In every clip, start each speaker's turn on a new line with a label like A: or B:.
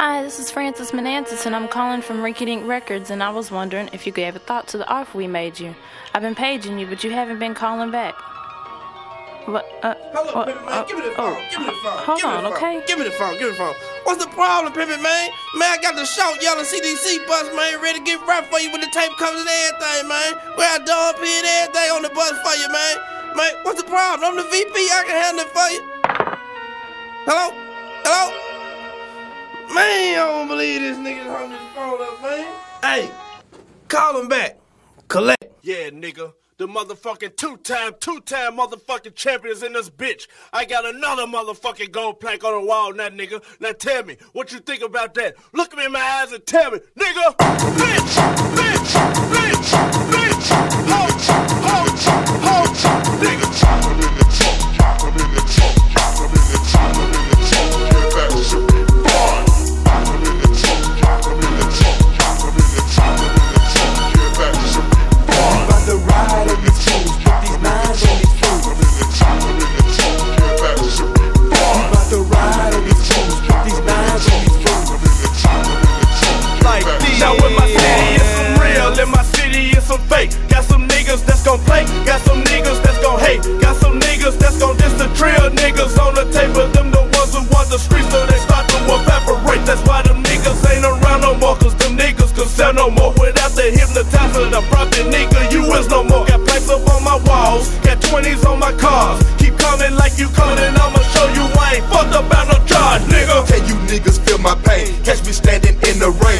A: Hi, this is Francis Menantis, and I'm calling from Rinky Dink Records, and I was wondering if you gave a thought to the offer we made you. I've been paging you, but you haven't been calling back. What? Uh,
B: Hello,
A: what,
B: Man.
A: Uh,
B: give me the
A: oh.
B: phone. Oh, give me the phone.
A: Hold on,
B: phone.
A: okay?
B: Give me the phone. Give me the phone. What's the problem, Pimpin' Man? Man, I got the short yellow CDC bus, man. Ready to get right for you when the tape comes and everything, man. We got dog pee and everything on the bus for you, man. Man, what's the problem? I'm the VP. I can handle it for you. Hello? Hello? Man, I don't believe this nigga hung his phone up, man. Hey, call him back. Collect.
C: Yeah, nigga. The motherfucking two-time, two-time motherfucking champions in this bitch. I got another motherfucking gold plaque on the wall now, nigga. Now tell me, what you think about that? Look me in my eyes and tell me, nigga, bitch, bitch, bitch, bitch, bitch, ho, ho, ho, nigga. that's gon' play, got some niggas that's gon' hate, got some niggas that's gon' diss the trail niggas on the tape, but them the ones who want the streets, so they start to evaporate. That's why them niggas ain't around no more, cause them niggas can sell no more. Without the hypnotizer, the profit nigga, you is no more. Got pipes up on my walls, got 20s on my cars. Keep coming like you coming, I'ma show you I ain't fucked about no charge, nigga.
D: Can you niggas feel my pain, catch me standing in the rain.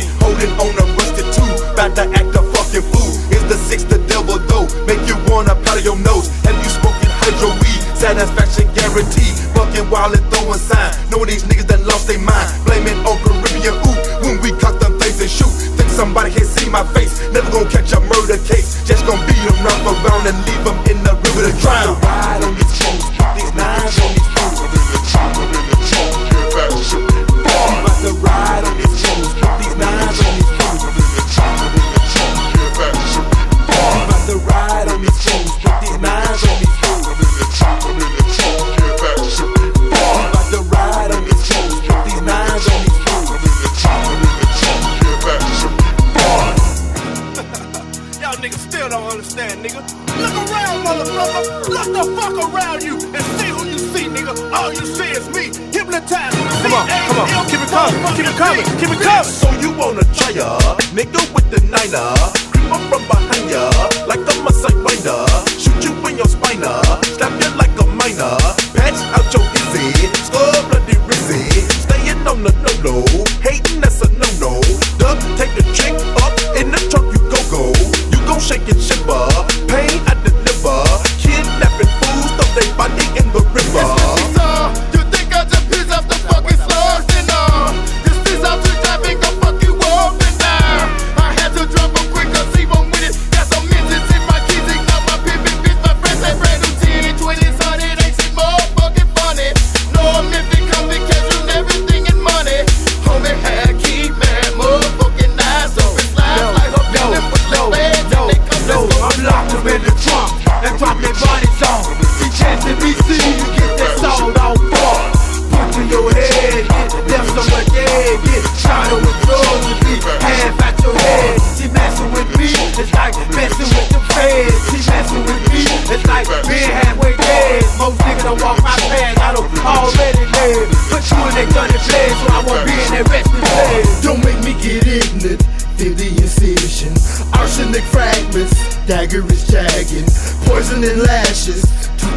D: dagger is jagging, poison and lashes,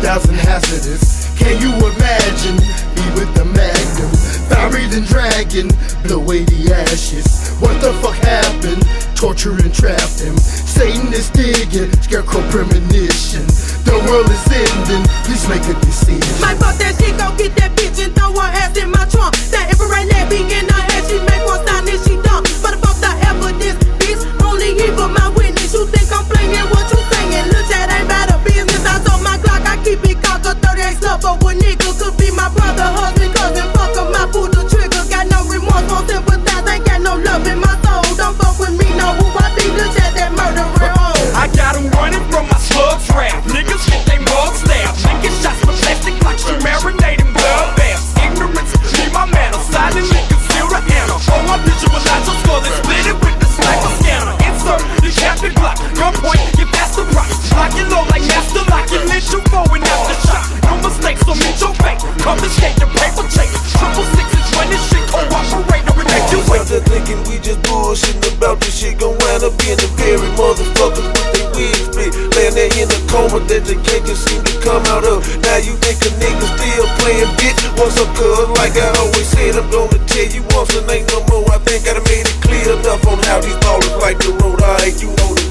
D: 2,000 hazardous. Can you imagine Be with the magnum, fire breathing dragon, blow away the ashes? What the fuck happened? Torture and trapped him. Satan is digging, scarecrow premonition. The world is ending, please make a decision.
E: My fuck that shit, go get that bitch and throw her ass in my trunk. thinking we just bullshitting about this shit. Gon' wind up being the very motherfuckers with they wig split. Man, they in a coma that they can't just seem to come out of. Now you think a nigga still playing bitch? What's up, cuz? Like I
D: always said, I'm gonna tell you once and ain't no more. I think I done made it clear enough on how these ballers like the road. I
E: ain't you know the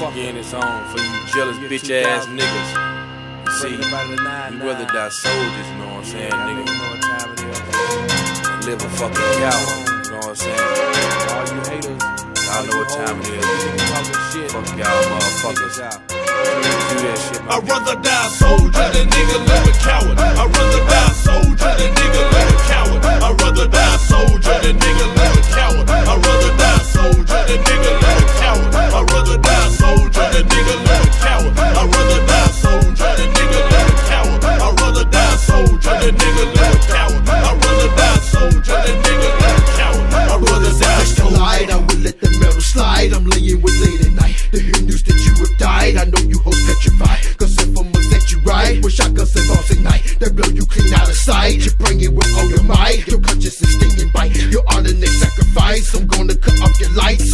F: Yeah,
G: this
F: once again, it's on for you jealous bitch ass niggas.
G: lights.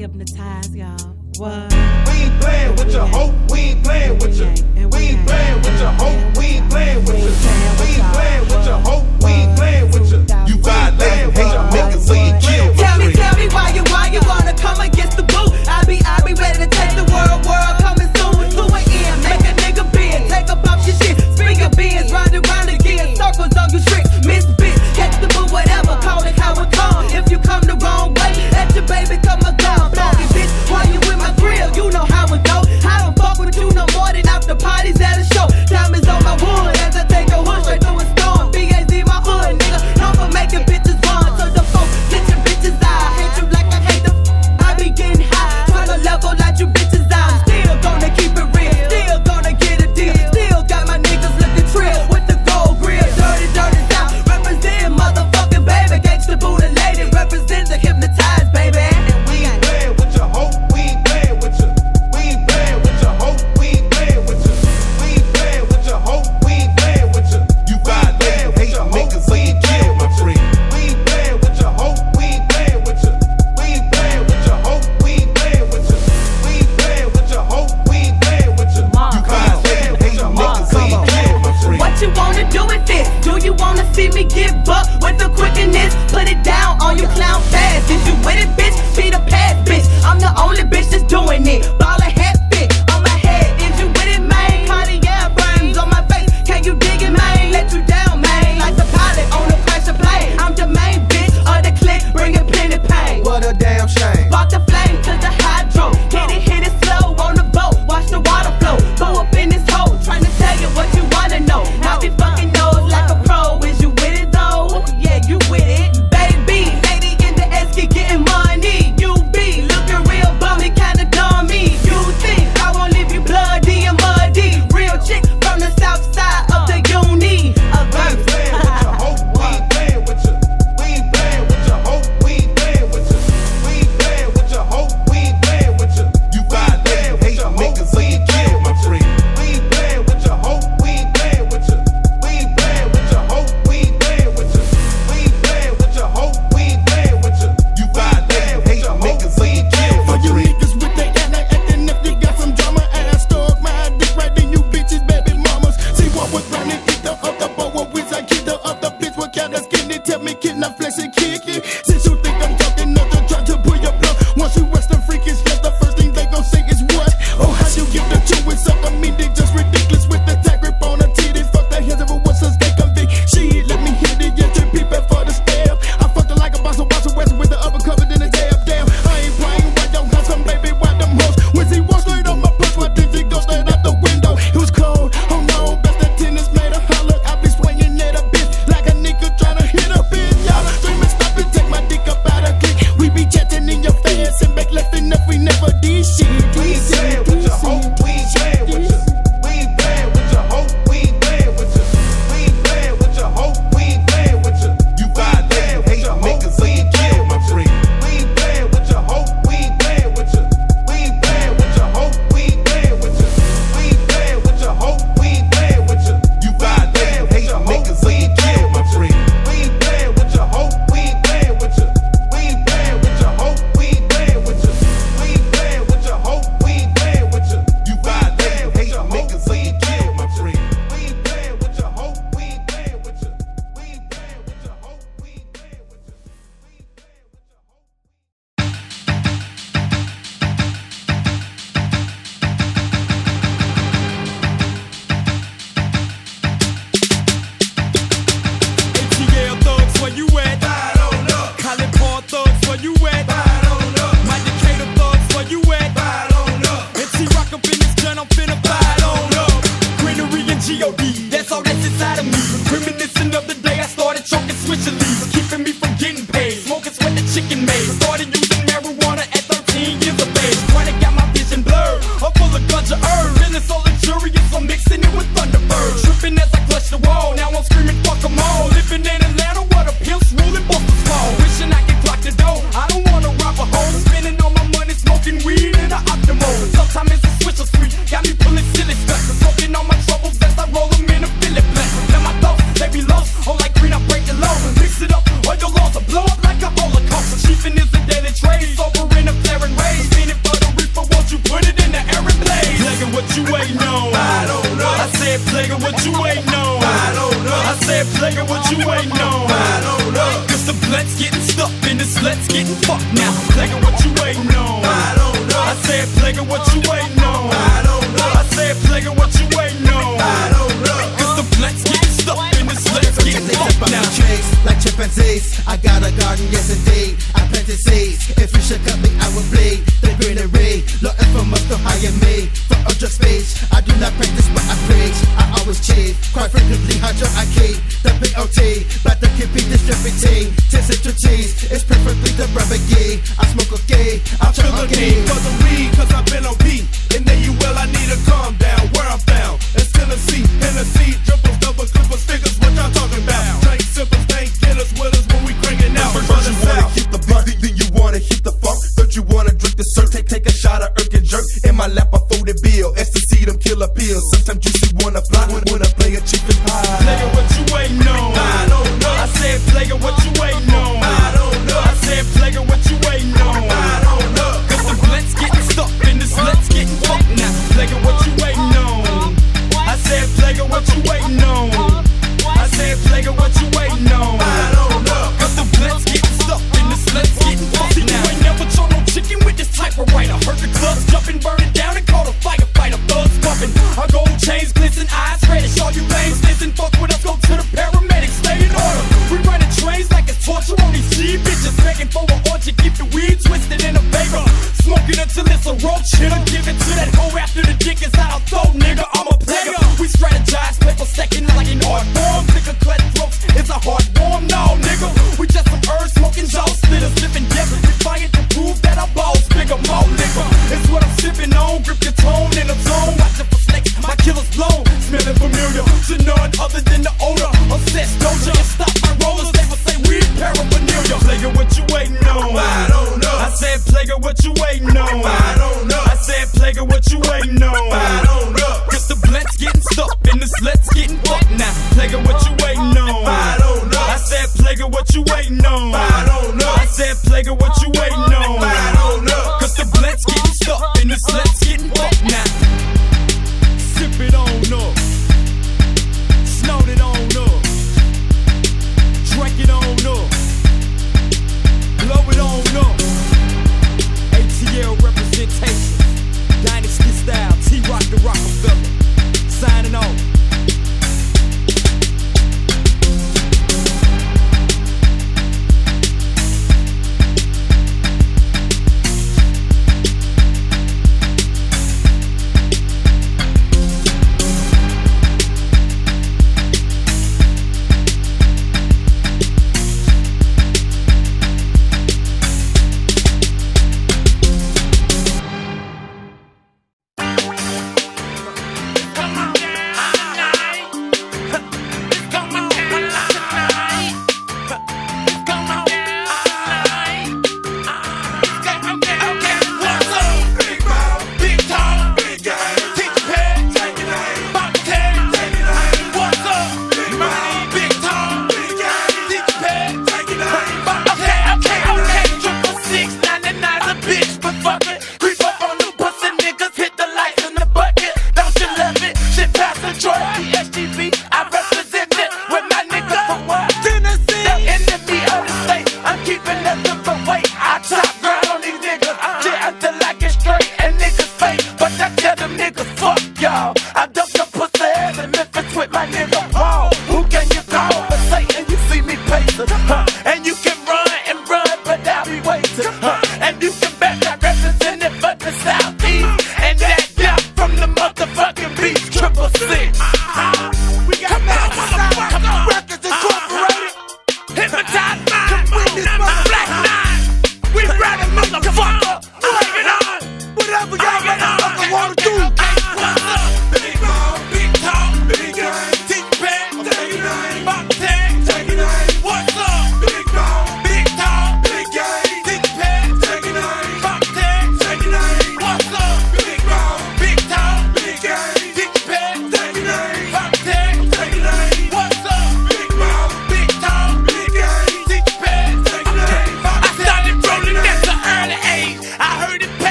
G: hypnotized,
F: y'all. What?
E: We ain't
H: playing with your hope. We ain't playing with your. We ain't playing with your hope. We ain't playing with your. We ain't playing with your hope. We ain't playing with your.
D: You violate, hate your niggas, so you kill.
E: Tell me, tell me why you why you wanna come against the boot? I be I be ready to take the world, world coming soon. To an end, make a nigga bend, take up off your shit. speak your bends, round and round again, circles on your tricks, miss bitch, catch the boot, whatever, call it how it come. If you come the wrong way, let your baby come
I: again. the parties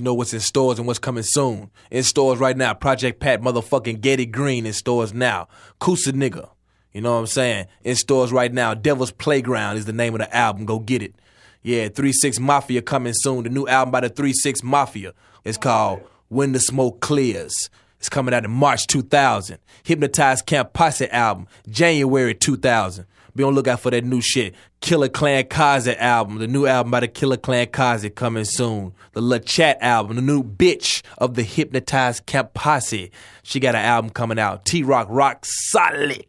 I: you know
J: what's in
F: stores and what's coming soon. In stores right now, Project Pat motherfucking Ghetty Green in stores now. Kusa nigga. You know what I'm saying? In stores right now. Devil's Playground is the name of the album. Go get it. Yeah, 3 6 Mafia coming soon. The new album by the 3 6 Mafia. It's called When the Smoke Clears. It's coming out in March 2000. Hypnotize Camp Posse album, January 2000. Be on lookout for that new shit. Killa Klan Kaze album, the new album by the Killa Klan Kaze coming soon. The La Chat album, the new bitch of the Hypnotize Camp Posse. She got an album coming out. T Rock Rock Solid.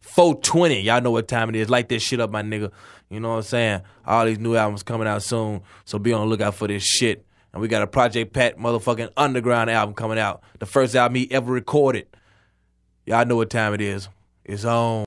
F: 420. Y'all know what time it is. Light this shit up, my nigga. You know what I'm saying? All these new albums coming out soon. So be on the lookout for this shit. And we got a Project Pat motherfucking underground album coming out. The first album he ever recorded. Y'all know what time it is. It's on.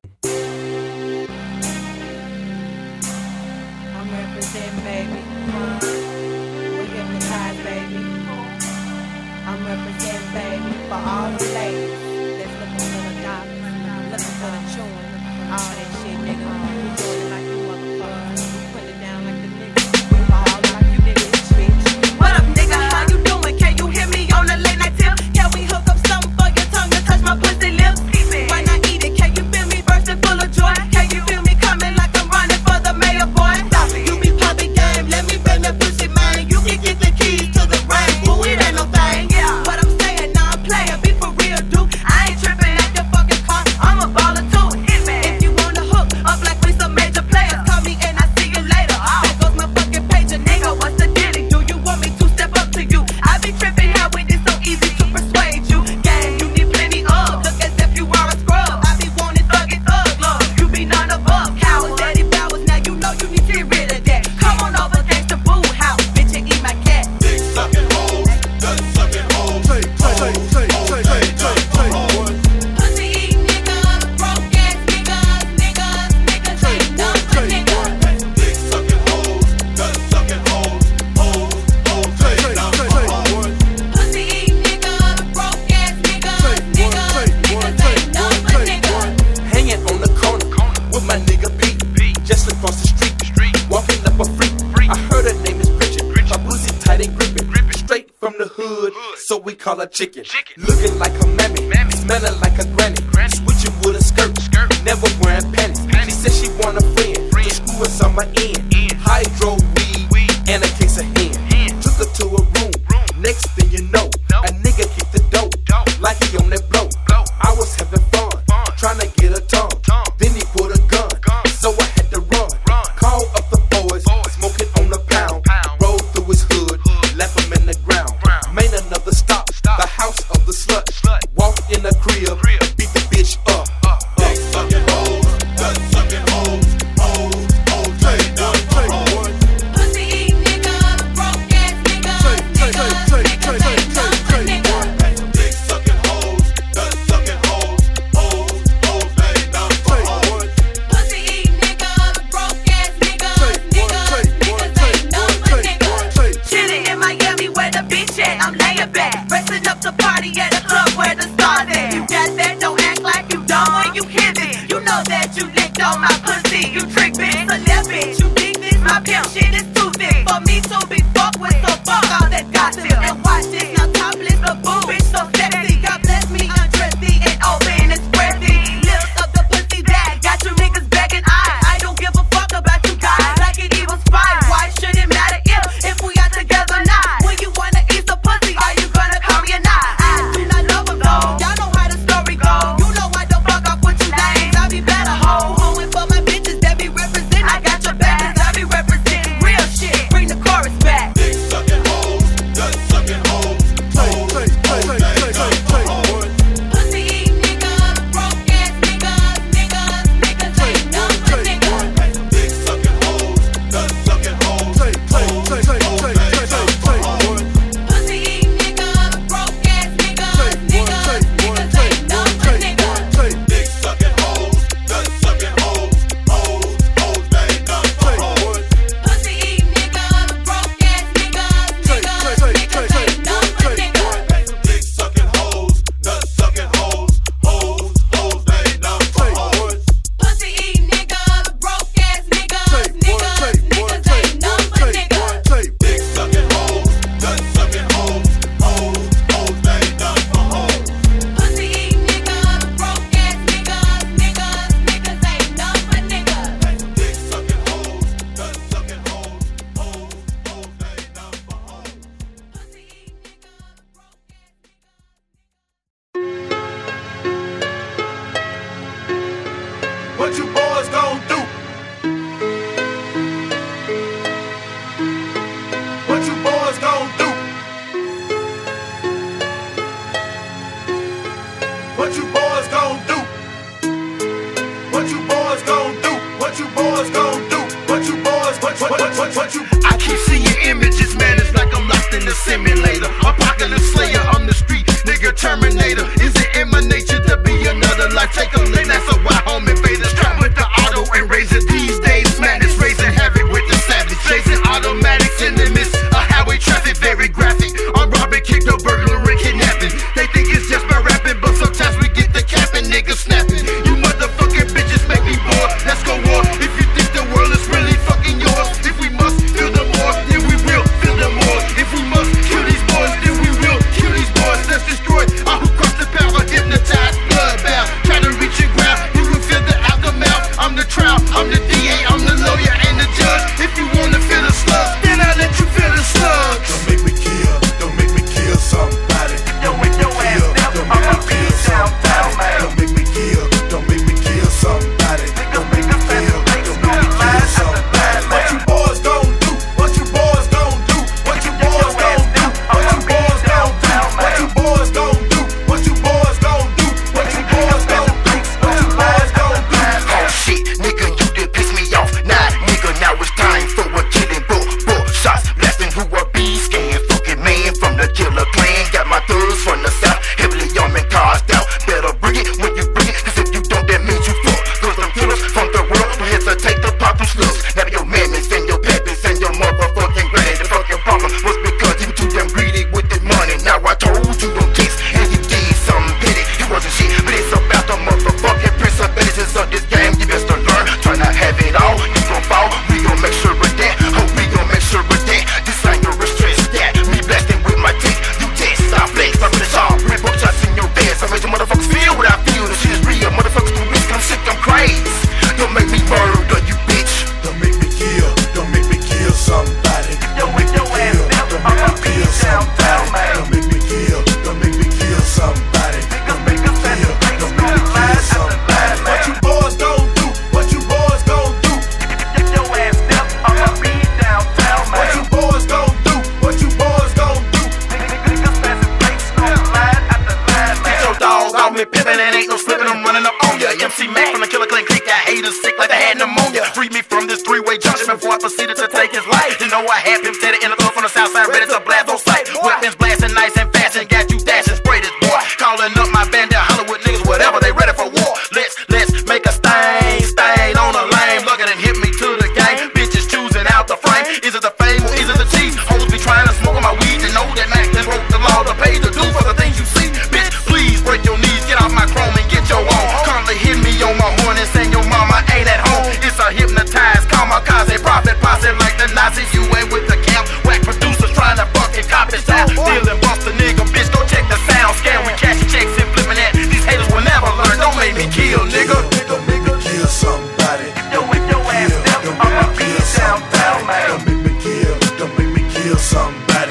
E: Looking like a
D: mammy, mammy. smelling like a granny. granny. Switching with a skirt, skirt. never wearing panties. panties. She said she want a friend, friend. the
K: screw is
E: on my
L: end. end. Hydro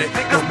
L: it.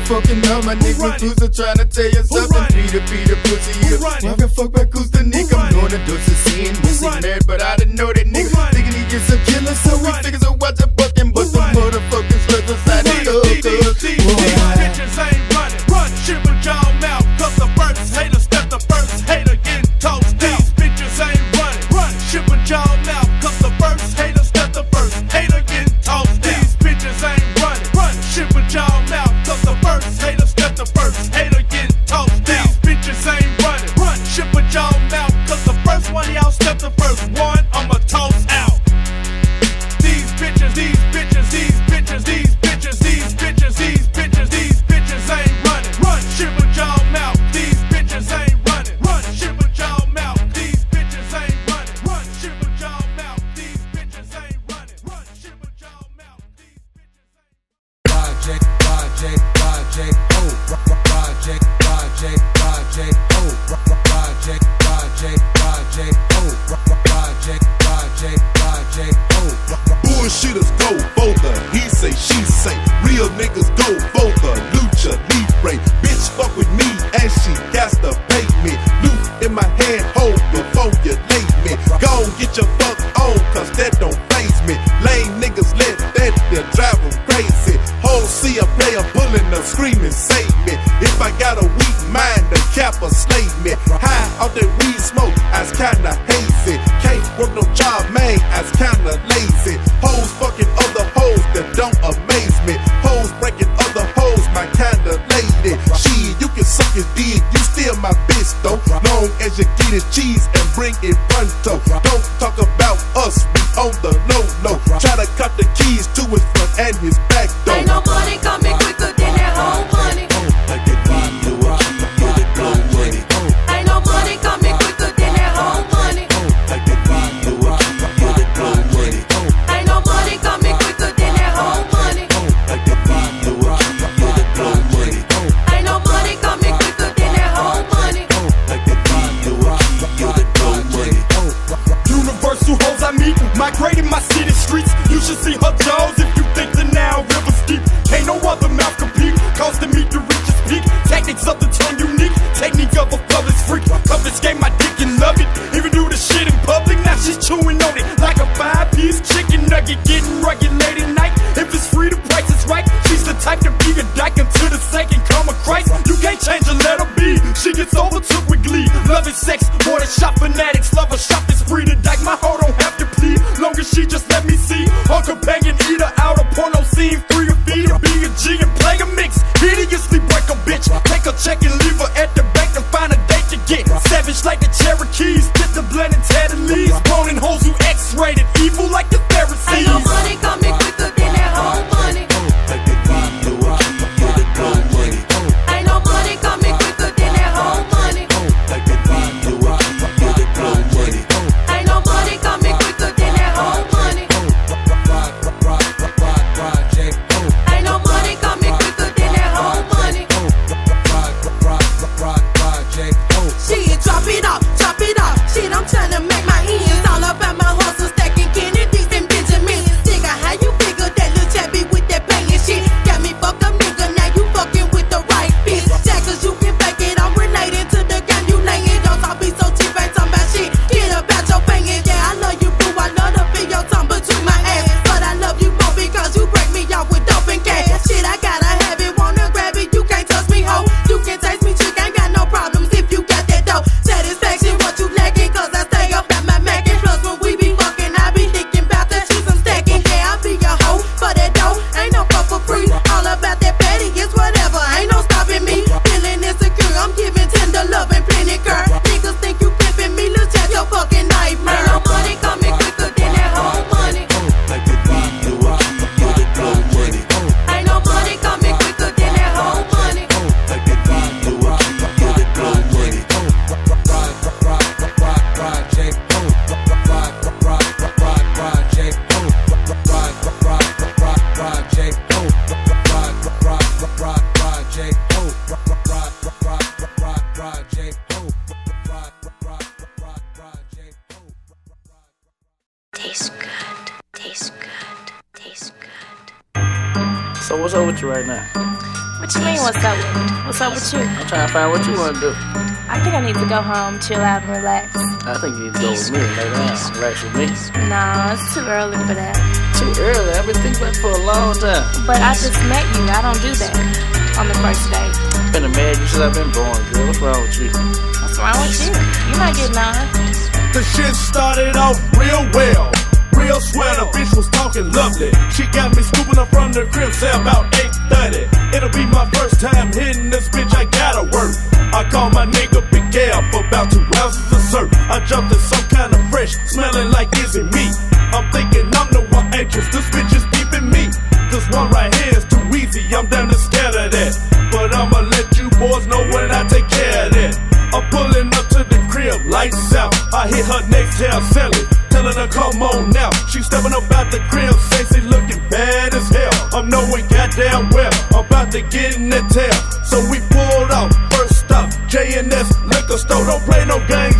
M: motherfucking
N: know
O: my
C: nigga Who's trying to tell you something Peter, Peter, pussy, yeah Why the fuck back who's the nigga? I'm gonna do some We Missing mad, but I didn't know
E: that nigga
A: go home, chill out, and relax.
P: I think you need to go with me and lay down, relax with me.
A: Nah, it's too early for that.
P: Too early? I've been thinking about it for a long time.
A: But I just met you. I don't do that on the first date.
P: I've been mad man since I've been born, girl. What's wrong with you?
A: What's wrong with you? You might get nine.
C: The shit started off real well. Real swell, the bitch was talking lovely. She got me scooping up from the crib, say about 8.30. It'll be my first time hitting this bitch, I gotta work. I called my nigga Big L for about two ounces of syrup. I jumped in some kind of fresh, smelling like is it me? I'm thinking I'm the one anxious, this bitch is deep in me. This one right here is too easy, I'm down to scared of that. But I'ma let you boys know when I take care of that. I'm pulling up to the crib, lights out. I hit her next hair, selling, telling her come on now. She's stepping up out the crib, sexy looking bad as hell. I'm knowing goddamn well, I'm about to get in the tail. So we JNS liquor store, don't play no games.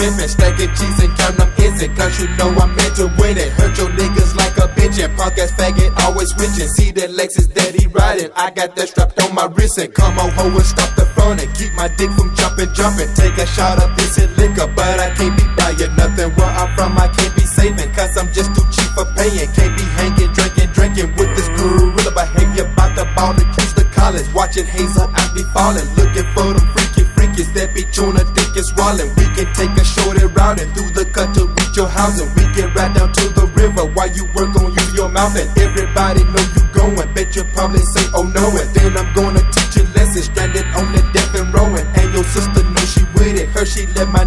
D: commitment. Stacking cheese and count them instant. Cause you know I'm meant to win it. Hurt your niggas like a bitch and punk ass faggot always switching. See that Lexus that he riding. I got that strapped on my wrist and come on hoe and stop the phone and keep my dick from jumping, jumping. Take a shot of this and liquor, but I can't be buying nothing. Where I'm from, I can't be saving. Cause I'm just too cheap for paying. Can't be hanging, drinking, drinking with this gorilla behavior. About to ball to cruise to college. Watching Hazel, I be falling. Looking for the freaky freakies that be tuning, dick is rolling. We can take running through the cut to reach your house and we get right down to the river while you work on use your mouth and everybody know you going. Bet you probably say oh no and then i'm gonna teach you lessons stranded on the deck and rowing and your sister knew she with it. Her she let my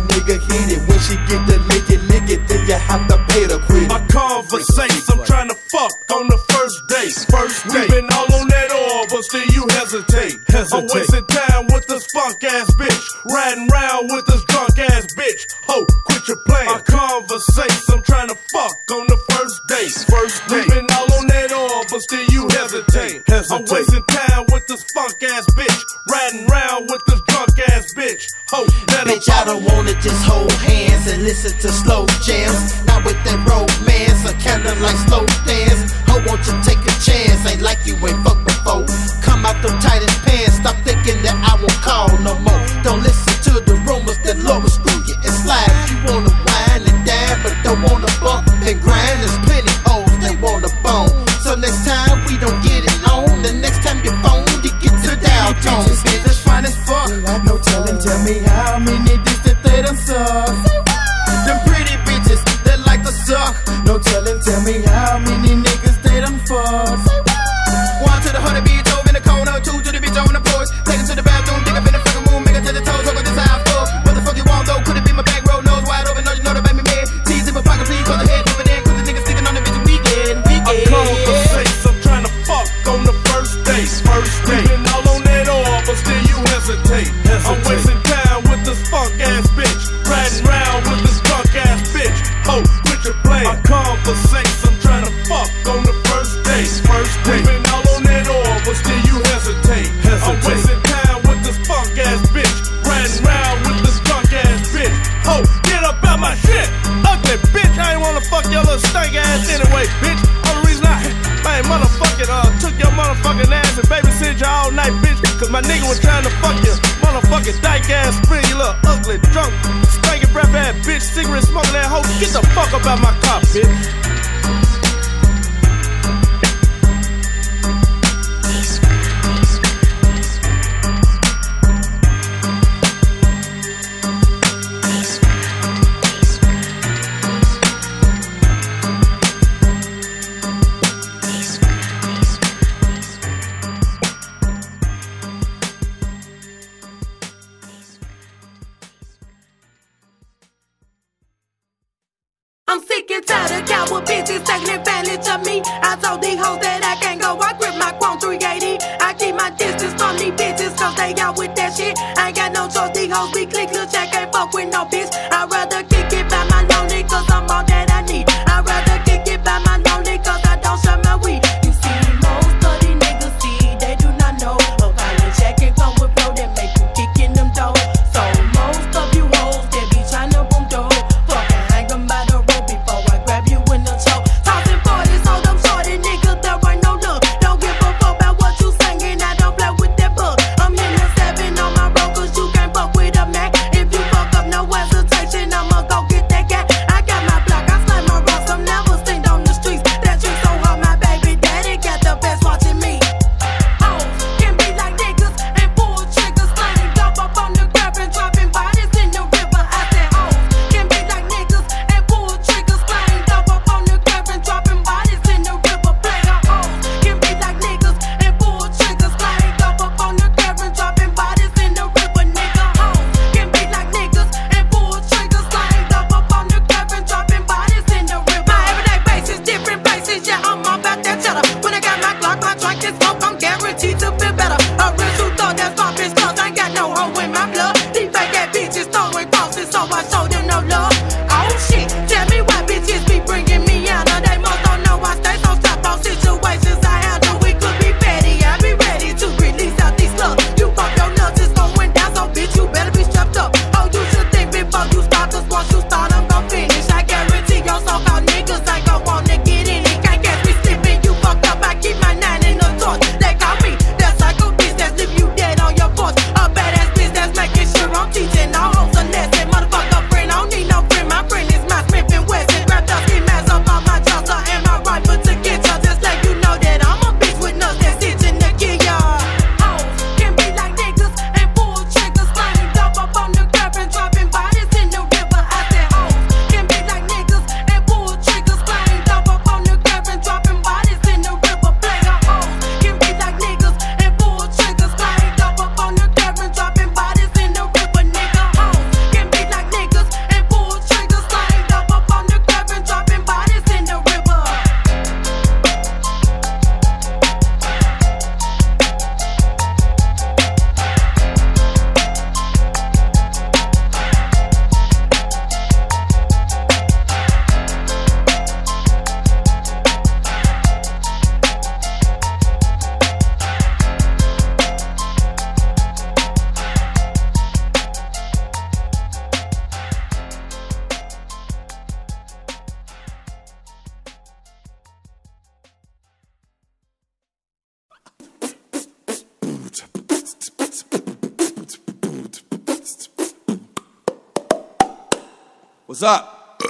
Q: up?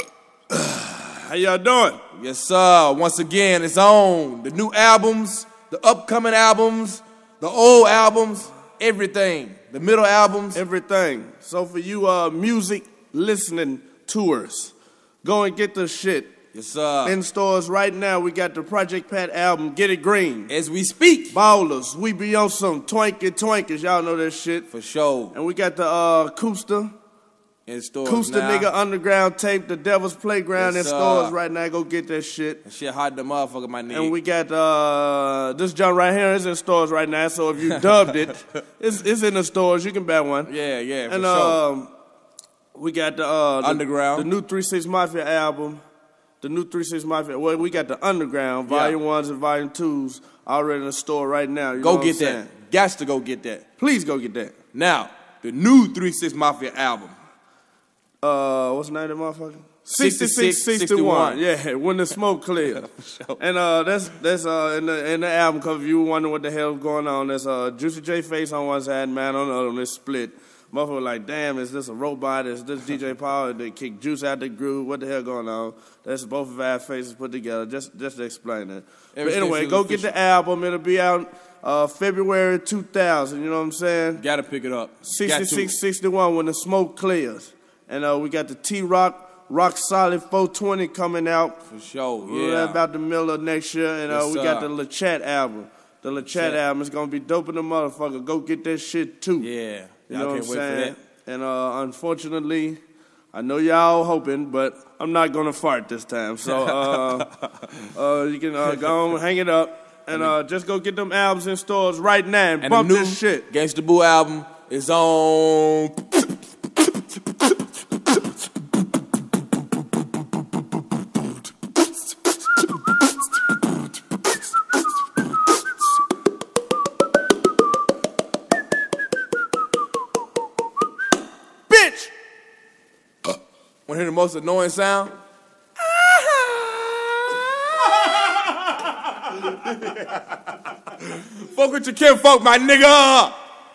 Q: How
R: y'all doing?
F: Yes, sir. Once again, it's on. The new albums, the upcoming albums, the old albums, everything. The middle albums.
R: Everything. So for you uh music listening tours, go and get the shit.
F: Yes, sir.
R: In stores right now, we got the Project Pat album, Ghetty Green.
F: As we speak.
R: Ballers, we be on some twinkle twinkers. Y'all know that shit.
F: For sure.
R: And we got the uh Koopsta.
F: In stores
R: Koopsta
F: now.
R: nigga underground tape, the Devil's Playground
F: Yes,
R: in stores right now. Go get that shit.
F: That shit hot the motherfucker, my nigga.
R: And we got uh this junk right here is in stores right now. So if you dubbed it, it's it's in the stores. You can buy one.
F: Yeah, yeah, for
R: and
F: sure.
R: um, we got the uh the-
F: Underground.
R: the new Three Six Mafia album, the new Three Six Mafia. Well, we got the Underground
F: Yeah.
R: Volume Ones and Volume Twos already in the store right now.
F: Go get that. Gots to go get that.
R: Please go get that.
F: Now, the new 3 6 Mafia album.
R: Uh, what's the name of the motherfucker?
F: 66,
R: 61. Yeah, when the smoke clears. And uh, that's that's uh in the in the album cover. If you wondering what the hell's going on, there's uh Juicy J face on one side, man on the other. It's split. Motherfucker like, damn, is this a robot? Is this DJ Paul? They kick Juice out the groove? What the hell going on? That's both of our faces put together. Just just to explain it. But anyway, go get the album. It'll be out uh February 2000. You know what I'm saying?
F: Gotta pick it up. Got to.
R: 66, 61 when the smoke clears. And uh, we got the T Rock Rock Solid 420 coming out.
F: For sure,
R: Yeah. About the middle of next year. And uh,
F: Yes,
R: we got the La Chat album. The La Chat
F: Chat.
R: album is going to be dope in the motherfucker. Go get that shit too.
F: Yeah.
R: You know what I'm
F: can't wait for
R: saying? And uh, unfortunately, I know y'all hoping, but I'm not going to fart this time. So uh, uh, you can uh, go on, hang it up. And uh, just go get them albums in stores right now and,
F: And
R: bump this shit.
F: Gangsta Boo album is on. Most annoying sound? Fuck with your kinfolk, my nigga!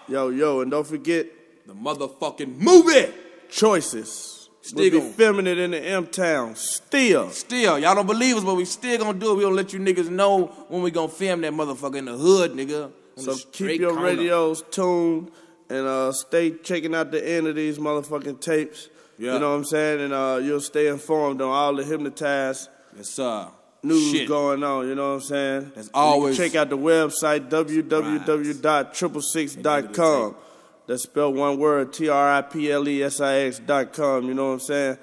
R: Yo, yo, and don't forget
F: The motherfucking movie!
R: choices.
F: Still
R: We'll be filming it in the M Town. Still.
F: Still, y'all don't believe us, but we still gonna do it. We gonna let you niggas know when we gonna film that motherfucker in the hood, nigga.
R: So keep your
F: corner.
R: radios tuned and uh, stay checking out the end of these motherfucking tapes.
F: Yeah.
R: You know what I'm saying? And uh, you'll stay informed on all the hypnotized
F: Yes, sir.
R: news
F: Shit.
R: going on. You know what I'm saying?
F: That's
R: And you can
F: always-
R: check out the website www.triple6.com. That's spelled one word T R I P L E S I X dot com. You know what I'm saying?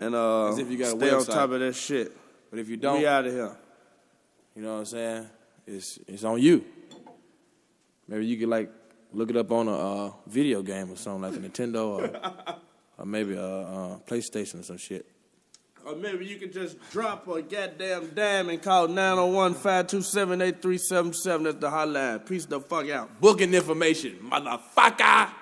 R: And uh,
F: As if you got
R: stay on top of that shit.
F: But if you don't,
R: We out of here.
F: you know what I'm saying? It's it's on you. Maybe you could like look it up on a uh, video game or something like a Nintendo or, or maybe a, uh PlayStation or some shit.
R: Or maybe you can just drop a goddamn dime and call 901 527 8377. That's the hotline. Peace the fuck out.
F: Booking information, motherfucker.